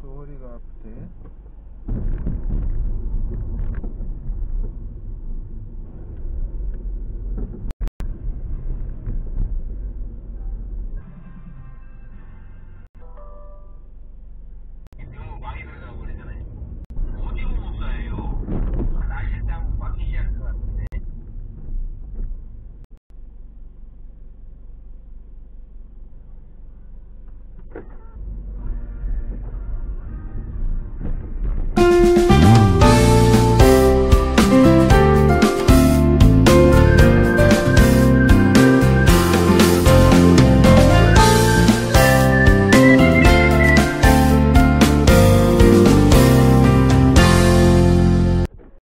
通りがあって。